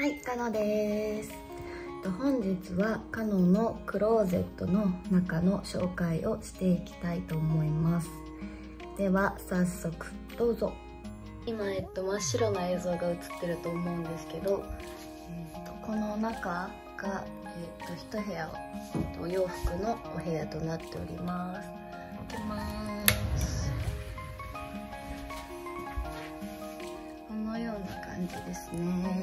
はい、かのです。と本日はカノのクローゼットの中の紹介をしていきたいと思います。では早速どうぞ。今、えっと、真っ白な映像が映ってると思うんですけど、えっと、この中が、えっと、一部屋お洋服のお部屋となっております。開けます。このような感じですね。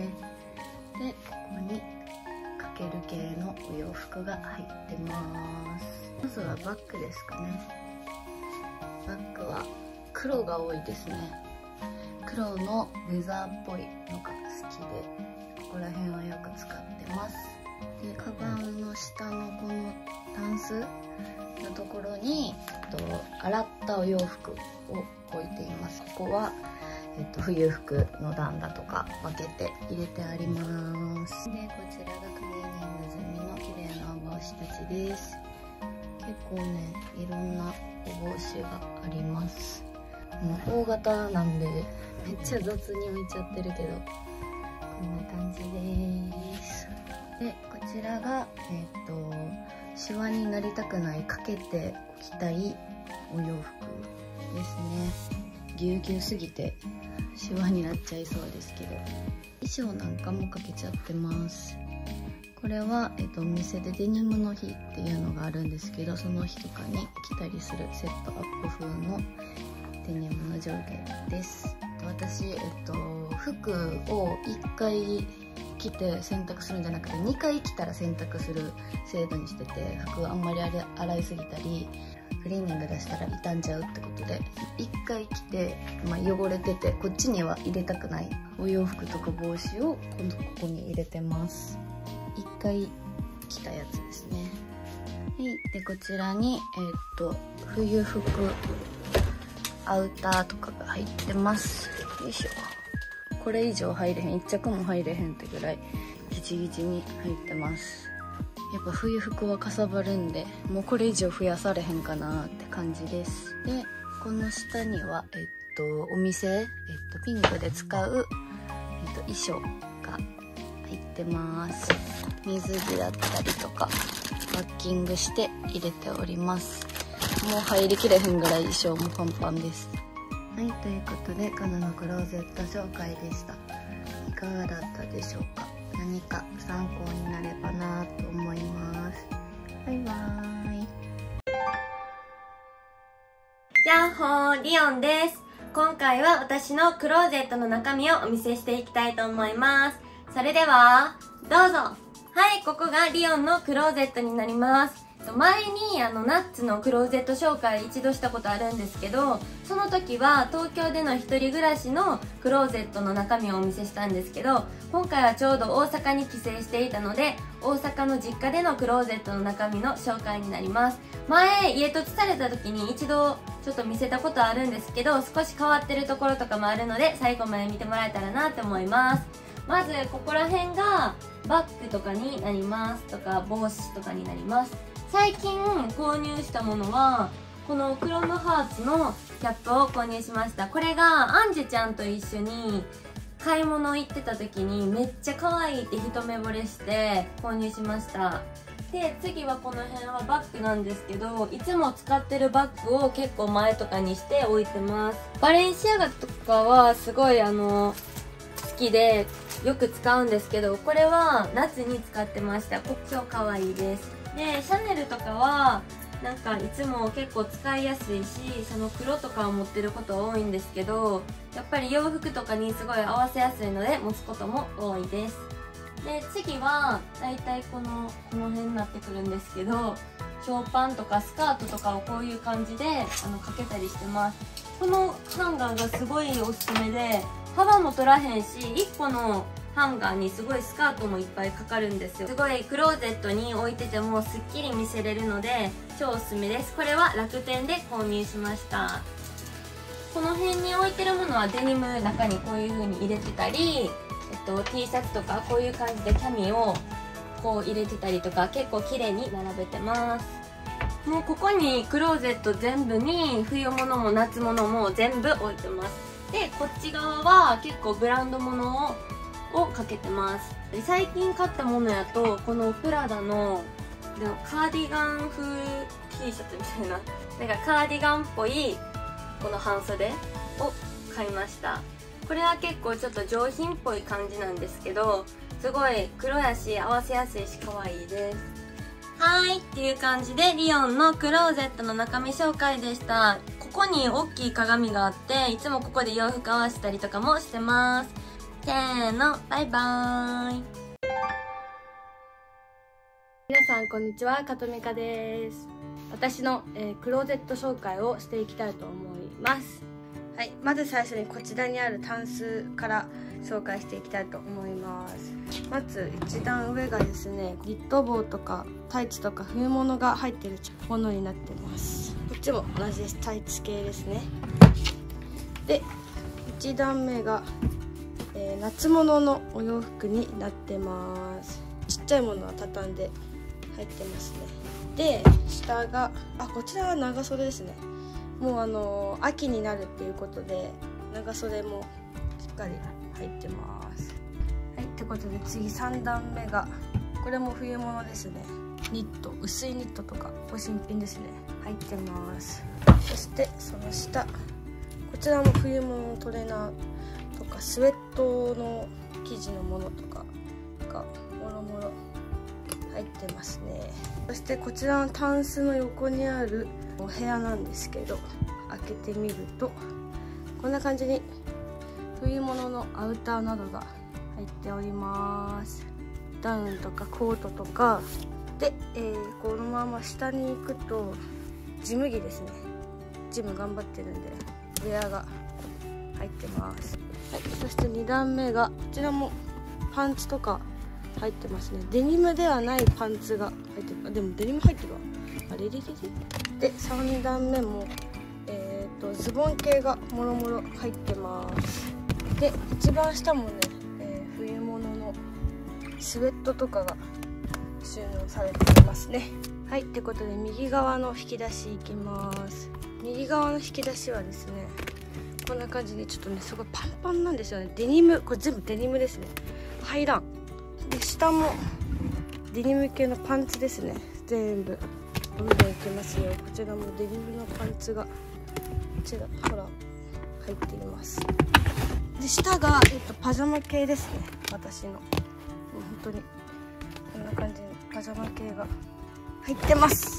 お洋服が入ってます。まずはバッグですかね。バッグは黒が多いですね。黒のレザーっぽいのが好きでここら辺はよく使ってます。でカバンの下のこのタンスのところにと洗ったお洋服を置いています。ここはえっと、冬服の段だとか分けて入れてあります。でこちらがクリーニング済み麗なお帽子たちです。結構ねいろんなお帽子があります。もう大型なんでめっちゃ雑に置いちゃってるけどこんな感じです。でこちらがえっとシワになりたくないかけておきたいお洋服ですね。ぎゅうぎゅうすぎてシワになっちゃいそうですけど衣装なんかもかけちゃってます。これは、えっと、お店でデニムの日っていうのがあるんですけどその日とかに着たりするセットアップ風のデニムの上下です。私、えっと、服を1回着て洗濯するんじゃなくて2回着たら洗濯する制度にしてて服あんまり洗いすぎたりクリーニング出したら傷んじゃうってことで1回着て、まあ、汚れててこっちには入れたくないお洋服とか帽子を今度ここに入れてます。1回着たやつですね。はい。でこちらにえー、っと冬服アウターとかが入ってます。よいしょ。これ以上入れへん。1着も入れへんってぐらいギチギチに入ってます。やっぱ冬服はかさばるんでもうこれ以上増やされへんかなって感じです。でこの下にはえっとお店、えっと、ピンクで使う、えっと、衣装が入ってます。水着だったりとかパッキングして入れております。もう入りきれへんぐらい衣装もパンパンです。はいということでカナのクローゼット紹介でした。いかがだったでしょうか？何か参考になればなと思います。バイバーイ。ヤッホーリオンです。今回は私のクローゼットの中身をお見せしていきたいと思います。それではどうぞはいここがリオンのクローゼットになります。前にあのナッツのクローゼット紹介一度したことあるんですけどその時は東京での一人暮らしのクローゼットの中身をお見せしたんですけど今回はちょうど大阪に帰省していたので大阪の実家でのクローゼットの中身の紹介になります。前家土地された時に一度ちょっと見せたことあるんですけど少し変わってるところとかもあるので最後まで見てもらえたらなと思います。まずここら辺がバッグとかになりますとか帽子とかになります最近購入したものはこのクロムハーツのキャップを購入しました。これがアンジュちゃんと一緒に買い物行ってた時にめっちゃ可愛いって一目惚れして購入しました。で次はこの辺はバッグなんですけどいつも使ってるバッグを結構前とかにして置いてます。バレンシアガとかはすごいあの好きでよく使うんですけどこれは夏に使ってました。超可愛いです。でシャネルとかはなんかいつも結構使いやすいしその黒とかを持ってること多いんですけどやっぱり洋服とかにすごい合わせやすいので持つことも多いです。で次はだいたいこのこの辺になってくるんですけどショーパンとかスカートとかをこういう感じであのかけたりしてます。このハンガーがすごいおすすめで幅も取らへんし1個のハンガーにすごいスカートもいっぱいかかるんですよ。すごいクローゼットに置いててもすっきり見せれるので超おすすめです。これは楽天で購入しました。この辺に置いてるものはデニム中にこういう風に入れてたり、えっと、T シャツとかこういう感じでキャミをこう入れてたりとか結構綺麗に並べてます。もうここにクローゼット全部に冬物も夏物も全部置いてます。でこっち側は結構ブランド物ををかけてます。最近買ったものやとこのプラダのでもカーディガン風 T シャツみたいな。なんかカーディガンっぽいこの半袖を買いました。これは結構ちょっと上品っぽい感じなんですけどすごい黒やし合わせやすいし可愛いです。はい。っていう感じでリオンのクローゼットの中身紹介でした。ここに大きい鏡があっていつもここで洋服合わせたりとかもしてます。せーのバイバーイ。皆さんこんにちは。かとみかです。私の、えークローゼット紹介をしていきたいと思います。はいまず最初にこちらにあるタンスから紹介していきたいと思います。まず一段上がですねニット帽とかタイツとか冬物が入ってるものになってますちも同じですタイツ系ですね。で1段目が、えー夏物のお洋服になってます。ちっちゃいものは畳んで入ってますね。で下があこちらは長袖ですね。もうあの秋になるっていうことで長袖もしっかり入ってます。はいってことで次3段目がこれも冬物ですね。ニット薄いニットとかこれ新品ですね。入ってます。そしてその下。こちらも冬物のトレーナーとかスウェットの生地のものとかがもろもろ。入ってますね。そしてこちらのタンスの横にあるお部屋なんですけど開けてみるとこんな感じに冬物のアウターなどが入っております。ダウンとかコートとか。で、えーこのまま下に行くとジム着ですね。ジム頑張ってるんでウェアが入ってます、はい、そして2段目がこちらもパンツとか入ってますね。デニムではないパンツが入ってる。あでもデニム入ってるわ。あれれれれで3段目もえっ、とズボン系がもろもろ入ってます。で一番下もね、えー冬物のスウェットとかが収納されていますねはいってことで右側の引き出しいきます。右側の引き出しはですねこんな感じでちょっとねすごいパンパンなんですよね。デニムこれ全部デニムですね。入らんで下もデニム系のパンツですね。全部どんどんいきますよ。こちらもデニムのパンツがこちらほら入っています。で下が、えっと、パジャマ系ですね。私の。もう本当にこんな感じにパジャマ系が。入ってます。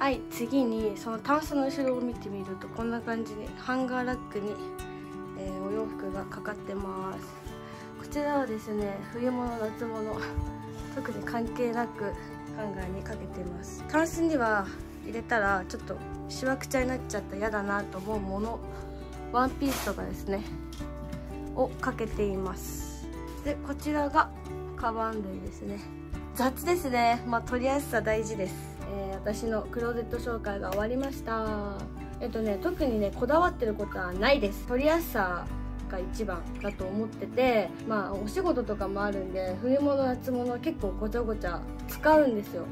はい次にそのタンスの後ろを見てみるとこんな感じにハンガーラックに、えーお洋服がかかってます。こちらはですね冬物夏物特に関係なくハンガーにかけてます。タンスには入れたらちょっとしわくちゃになっちゃった嫌だなと思うものワンピースとかですねをかけています。でこちらがカバン類ですね。雑ですね。まあ取りやすさ大事です、えー私のクローゼット紹介が終わりました。えっとね特にねこだわってることはないです。取りやすさが一番だと思っててまあお仕事とかもあるんで冬物夏物結構ごちゃごちゃ使うんですよ。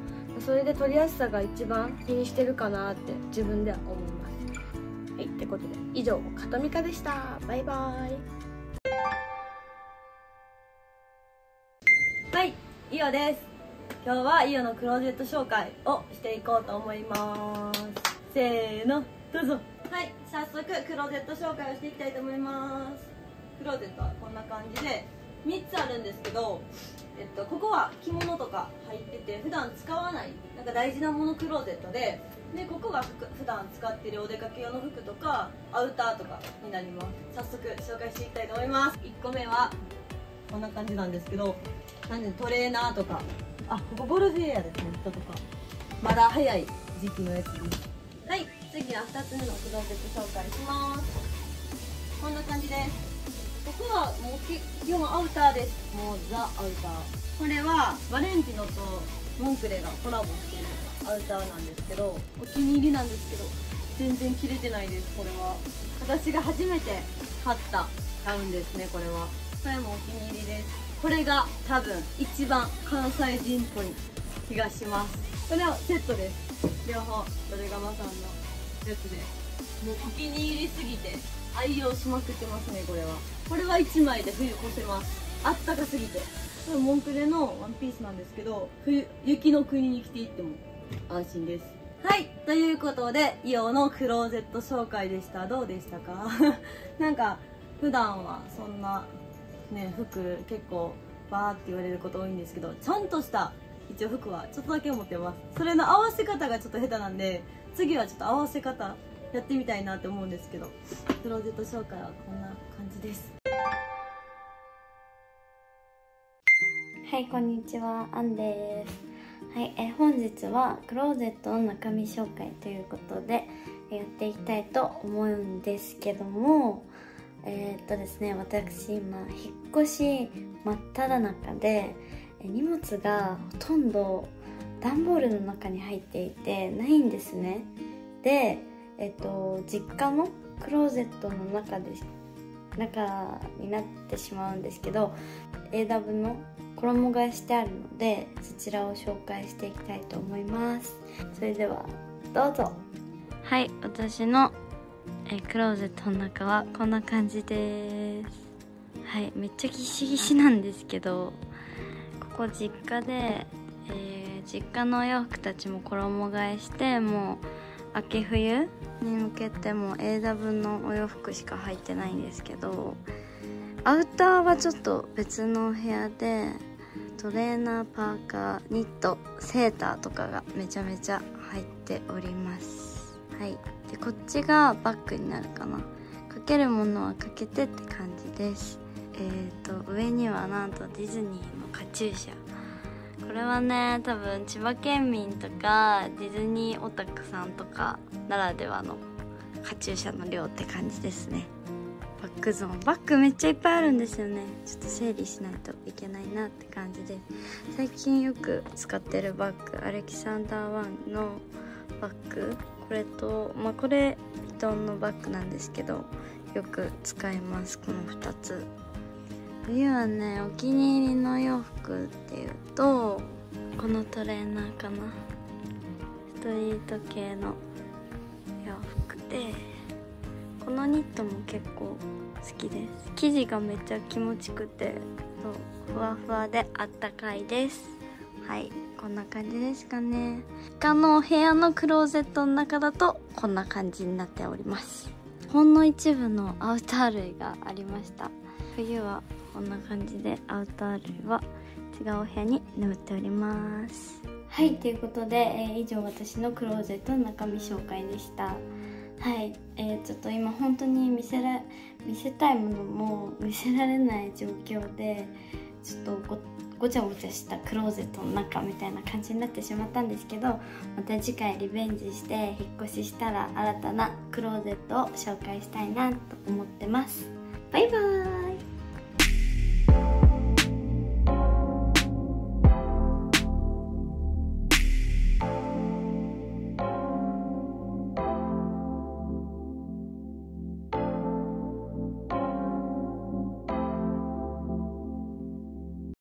それで取りやすさが一番気にしてるかなって自分では思います。はいってことで以上かとみかでした。バイバイ。はい、イオです。今日はイオのクローゼット紹介をしていこうと思います。せーの、どうぞ。はい、早速クローゼット紹介をしていきたいと思います。クローゼットはこんな感じで3つあるんですけど、えっと、ここは着物とか入ってて普段使わないなんか大事なものクローゼットででここが服普段使ってるお出かけ用の服とかアウターとかになります早速紹介していきたいと思います1個目はこんな感じなんですけどなんでトレーナーとかあここゴルフウェアですね人とかまだ早い時期のやつですはい次は2つ目のクローゼット紹介します。こんな感じです。ここはもうき基本アウターです。もうザ・アウター。これはバレンティノとモンクレがコラボしているアウターなんですけどお気に入りなんですけど全然着れてないですこれは。私が初めて買ったダウンですねこれは。これもお気に入りです。これが多分一番関西人っぽい気がします。これはセットです。両方。ドレガマさんのやつでもうお気に入りすぎて愛用しまくってますねこれは。これは1枚で冬越せます。あったかすぎて。これモンクレのワンピースなんですけど冬雪の国に来ていっても安心です。はい。ということでイオのクローゼット紹介でした。どうでしたか？なんか普段はそんなね服結構バーって言われること多いんですけどちゃんとした一応服はちょっとだけ持ってます。それの合わせ方がちょっと下手なんで次はちょっと合わせ方やってみたいなって思うんですけどクローゼット紹介はこんな感じです。はいこんにちはアンです。はいえ本日はクローゼットの中身紹介ということでやっていきたいと思うんですけどもえー、っとですね私今引っ越し真っ只中で荷物がほとんど段ボールの中に入っていてないんですね。でえっと実家のクローゼットの中で中になってしまうんですけど AW の衣替えしてあるのでそちらを紹介していきたいと思います。それではどうぞ。はい私のえクローゼットの中はこんな感じです。はいめっちゃギシギシなんですけどここ実家で、えー、実家のお洋服たちも衣替えしてもう秋冬に向けてもう AW のお洋服しか入ってないんですけどアウターはちょっと別のお部屋でトレーナーパーカーニットセーターとかがめちゃめちゃ入っております。はい。でこっちがバッグになるかな。かけるものはかけてって感じです。えーと上にはなんとディズニーのカチューシャ。これはね多分千葉県民とかディズニーオタクさんとかならではのカチューシャの量って感じですね。バッグゾーン。バッグめっちゃいっぱいあるんですよね。ちょっと整理しないといけないなって感じで。最近よく使ってるバッグアレキサンダーワンのバッグこれとまあこれヴィトンのバッグなんですけどよく使います。この2つ。冬はねお気に入りの洋服っていうとこのトレーナーかな。ストリート系の洋服でこのニットも結構好きです。生地がめっちゃ気持ちくてそうふわふわであったかいです。はい。こんな感じですかね。他のお部屋のクローゼットの中だとこんな感じになっております。ほんの一部のアウター類がありました。冬はこんな感じでアウター類は違うお部屋に眠っております。はいということで、えー、以上私のクローゼットの中身紹介でした。はい、えー、ちょっと今本当に見せら見せたいものも見せられない状況でちょっとごごちゃごちゃしたクローゼットの中みたいな感じになってしまったんですけどまた次回リベンジして引っ越ししたら新たなクローゼットを紹介したいなと思ってます。バイバーイ。